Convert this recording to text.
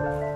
you.